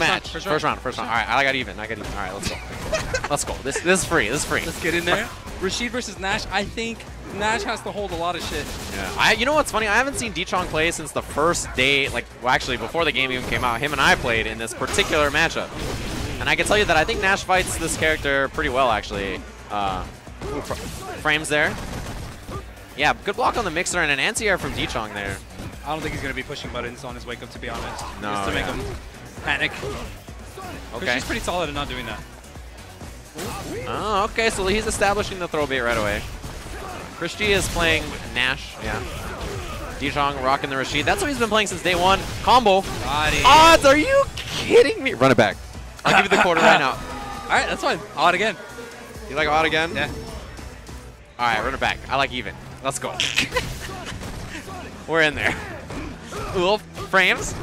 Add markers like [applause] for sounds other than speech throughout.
first match. round, first first round. round. First round. All right, I got even. I got even. All right, let's go. let's go. This this is free. This is free. Let's get in there. Rashid versus Nash. I think Nash has to hold a lot of shit. Yeah. I, you know what's funny? I haven't seen Dechong play since the first day, like, well, actually, before the game even came out. Him and I played in this particular matchup. And I can tell you that I think Nash fights this character pretty well, actually. Uh, ooh, fr frames there. Yeah, good block on the mixer and an anti-air from Dechong there. I don't think he's going to be pushing buttons on his wake up, to be honest. No, Just to make him panic. Okay. She's pretty solid at not doing that. Oh, okay, so he's establishing the throw bait right away. Chris G is playing Nash, yeah. Dechong rocking the Rashid. That's what he's been playing since day one. Combo. Body. Odds, are you kidding me? Run it back. I'll give you the [laughs] quarter right now. All right, that's fine. Odd again. You like odd again? Yeah. All right, run it back. I like even. Let's go. [laughs] We're in there. Ooh, frames.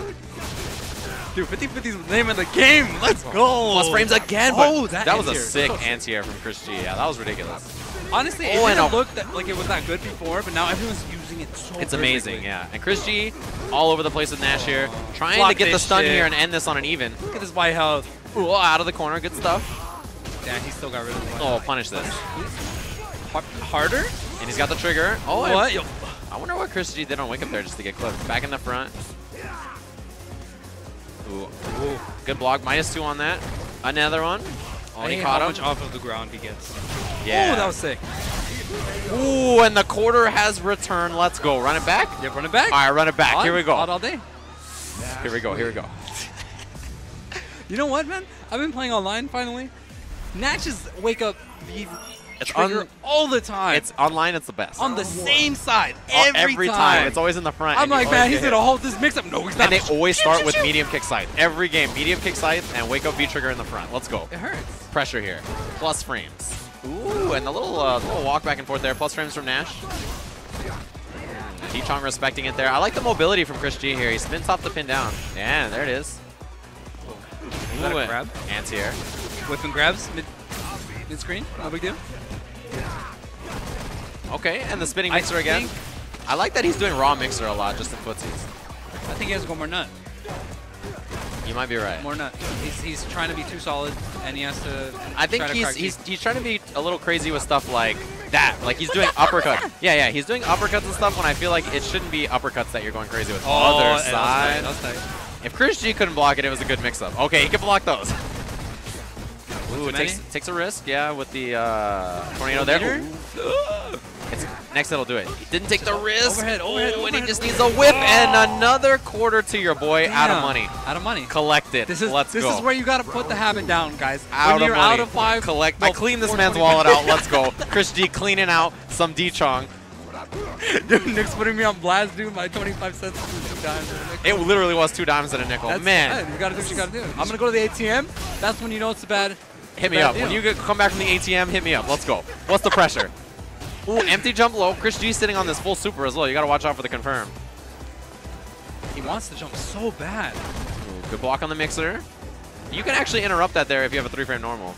Dude, 50-50 is the name of the game. Let's go. Plus frames again. Oh, that, that was a sick anti-air from Chris G. Yeah, that was ridiculous. Honestly, it Oh, didn't look that, like it was that good before, but now everyone's using it so It's amazing, yeah. And Chris G, all over the place with Nash here, trying Block to get the stun shit. here and end this on an even. Look at this white health. Ooh, oh, out of the corner, good stuff. Yeah, he still got rid of the Oh, punish this. Har- harder? And he's got the trigger. Oh, what? I wonder what Chris G did on Wake Up there just to get clipped. Back in the front. Ooh, ooh. good block. Minus two on that. Another one. Oh, he caught how him. much off of the ground he gets. Yeah. Oh, that was sick. Ooh, and the quarter has returned. Let's go. Run it back. Yep, run it back. All right, run it back. Odd, Here we go. Odd all day. Here we go. Here we go. [laughs] You know what, man? I've been playing online finally. Nash's wake up the It's trigger un- all the time. It's online. It's the best. on the same side Oh, every, time. It's always in the front. I'm like, man, he's get gonna hold this mix up. No, he's not. And they always start with medium kick side. Every game, medium kick side and wake up V trigger in the front. Let's go. It hurts. Pressure here. Plus frames. Ooh, and the little uh, little walk back and forth there. Plus frames from Nash. Chong respecting it there. I like the mobility from Chris G here. He spins off the pin down. Yeah, there it is. Is that a Ooh, and grab? Anti-air. Whip and grabs mid mid screen. No big deal. Okay, and the spinning I mixer again. I like that he's doing raw mixer a lot just in footsies. I think he has one more nut. You might be right. More nut. He's, he's trying to be too solid, and he has to. I think try he's crack he's deep. he's trying to be a little crazy with stuff like that. Like he's doing uppercut. [laughs] Yeah, yeah, he's doing uppercuts and stuff when I feel like it shouldn't be uppercuts that you're going crazy with. Oh, Other yeah, that was tight, side. that was tight. If Chris G couldn't block it, it was a good mix-up. Okay, he can block those. [laughs] Ooh, it takes, many? takes a risk, yeah, with the uh, tornado there. It's, next it'll do it. He didn't take the risk. Overhead, Ooh, overhead, and he just needs a whip and another quarter to your boy. Out of money. Out of money. Collect it. This is Let's this go. is where you gotta put the habit down, guys. out when of you're money. out of five, Collect. well, I cleaned this man's wallet out. [laughs] Let's go. Chris G cleaning out some D Chong. dude, Nick's putting me on blast, dude. My 25 cents is two dimes. and a nickel. It literally was two dimes and a nickel. That's Man, bad. you gotta do what you gotta do. I'm gonna go to the ATM. That's when you know it's a bad. Hit me up. When you get, come back from the ATM, hit me up. Let's go. What's the pressure? Ooh, empty jump low. Chris G sitting on this full super as well. You got to watch out for the confirm. He wants to jump so bad. Ooh, good block on the mixer. You can actually interrupt that there if you have a three frame normal.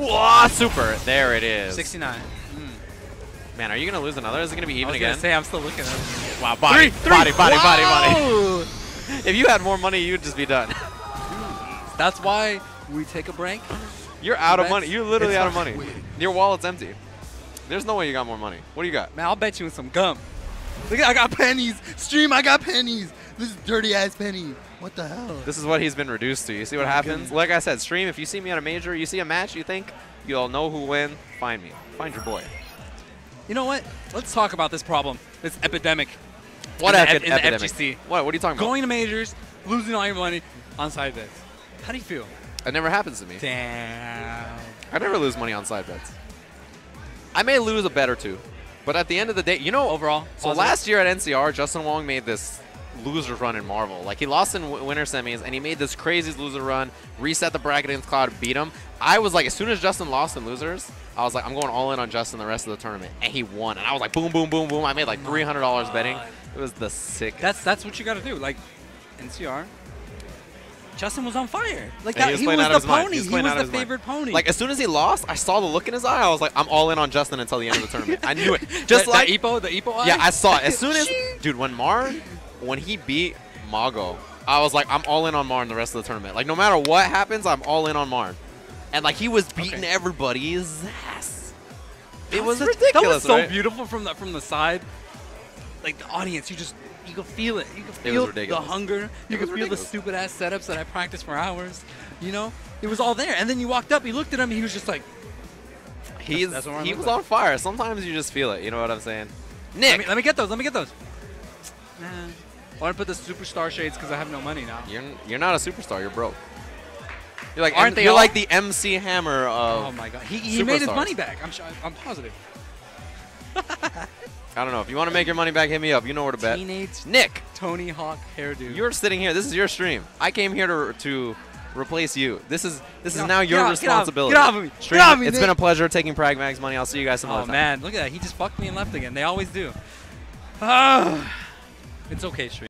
Ooh, super. There it is. 69. Hmm. Man, are you going to lose another? Is it going to be I even again? say I'm still looking at it. wow, body, Three, three. body, body, body, body. [laughs] If you had more money, you'd just be done. That's why we take a break. You're out of money. You're literally out of money. Your wallet's empty. There's no way you got more money. What do you got? Man, I'll bet you in some gum. Look, at, I got pennies. Stream, I got pennies. This is dirty ass penny. What the hell? This is what he's been reduced to. You see what happens? Like I said, stream, if you see me at a major, you see a match, you think you'll know who win, find me. Find your boy. You know what? Let's talk about this problem. This epidemic. What in the, epi- F- in the epidemic? FGC. What? What are you talking about? Going to majors, losing all your money on side bets. How do you feel? It never happens to me. Damn. I never lose money on side bets. I may lose a bet or two, but at the end of the day, you know, Overall, So positive? last year at NCR, Justin Wong made this loser run in Marvel. Like he lost in w- winter semis, and he made this crazy loser run, reset the bracket against Cloud, beat him. I was like, as soon as Justin lost in losers, I was like, I'm going all in on Justin the rest of the tournament, and he won. And I was like, boom, boom, boom, boom. I made like $300 betting. It was the sick. That's that's what you got to do. Like NCR. Justin was on fire. Like that, he was he was the pony. He was He was the his mind. favorite pony. Like as soon as he lost, I saw the look in his eye. I was like, I'm all in on Justin until the end of the tournament. I knew it. [laughs] Just That- like that Epo, the Epo eye? Yeah, I saw it. As soon as, [laughs] dude, when Mar, when he beat Mago I was like, I'm all in on Marn the rest of the tournament. Like, no matter what happens, I'm all in on Marn. And like, he was beating Okay. everybody's ass. It That was ridiculous. That was so right? beautiful from the from the side. Like the audience, you just you could feel it. You could feel the hunger. You could feel the stupid ass setups that I practiced for hours. You know, it was all there. And then you walked up, you looked at him, he was just like, He's that's Marn he was on fire. Sometimes you just feel it. You know what I'm saying? let Nick, me, let me get those. Let me get those. Nah. I want to put the superstar shades because I have no money now. you're you're not a superstar. You're broke. You're like Aren't M- they You're all? like the MC Hammer of. Oh my god, he, he made his money back. I'm sure, I'm positive. [laughs] I don't know. If you want to make your money back, hit me up. You know where to bet. Teenage Nick, Tony Hawk hairdo. you're sitting here. This is your stream. I came here to to replace you. This is this Get is off- now get your off- get off- responsibility. get off of me. Get off of me, it's Nick. been a pleasure taking Pragmax money. I'll see you guys some Oh other time. man, look at that. He just fucked me and left again. They always do. Ah, [sighs] it's okay, Street.